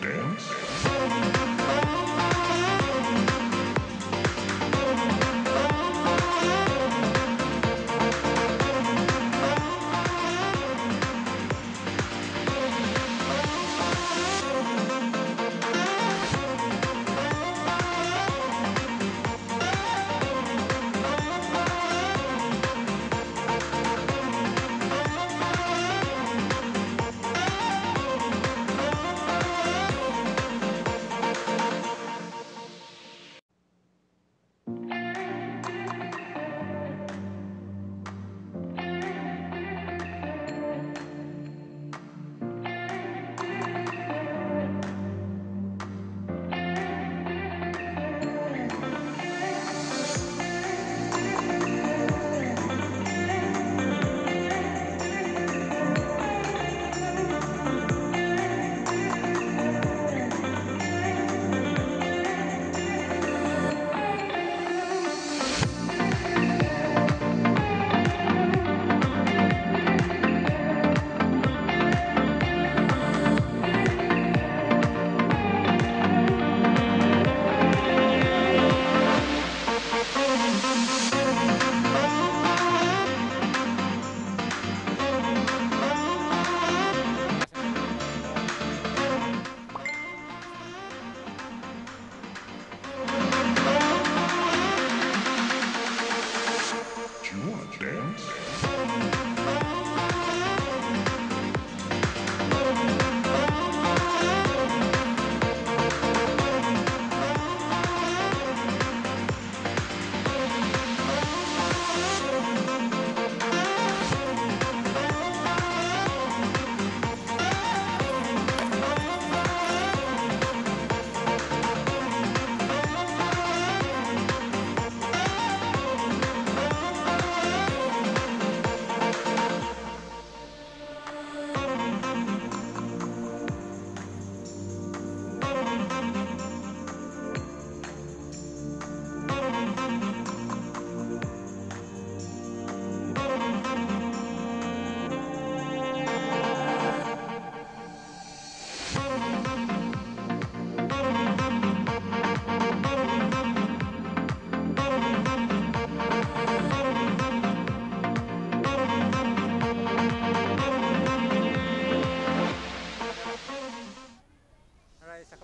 chance?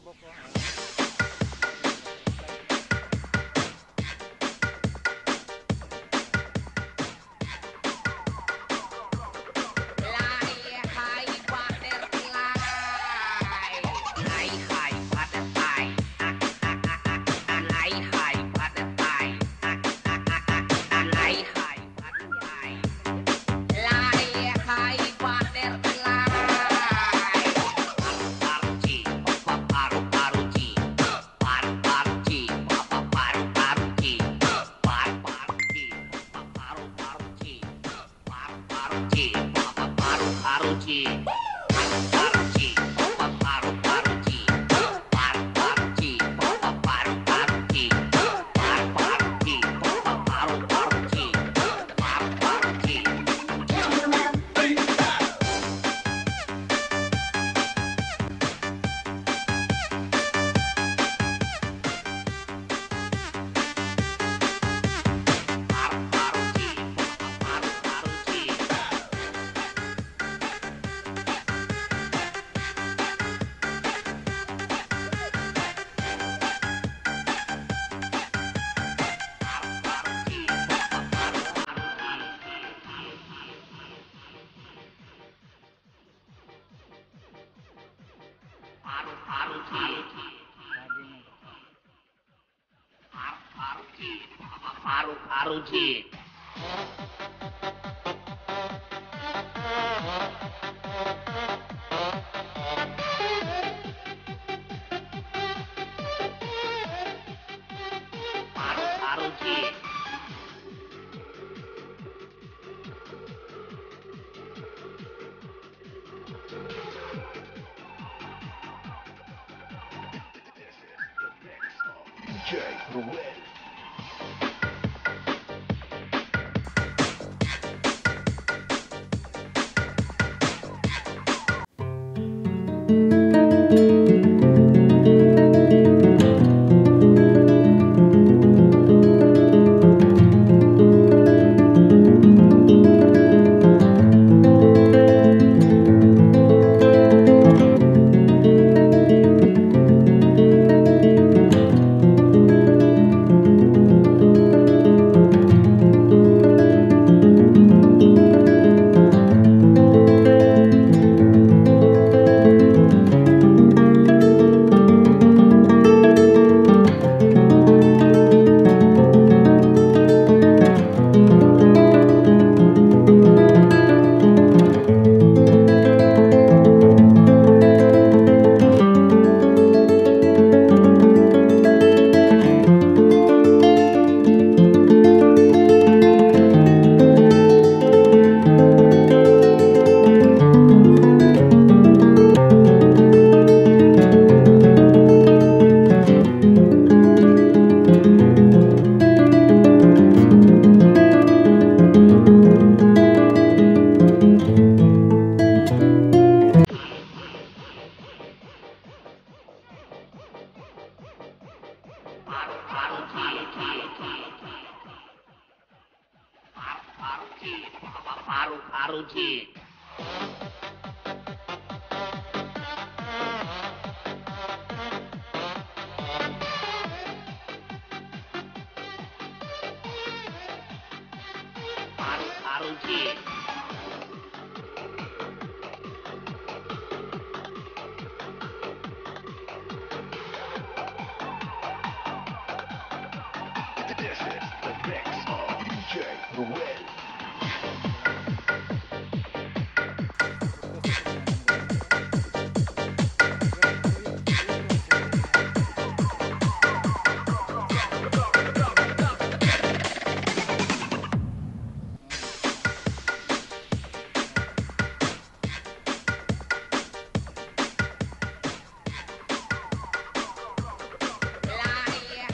Kaboko. Faro, faro, faro, faro, faro, faro, Música Faruk RG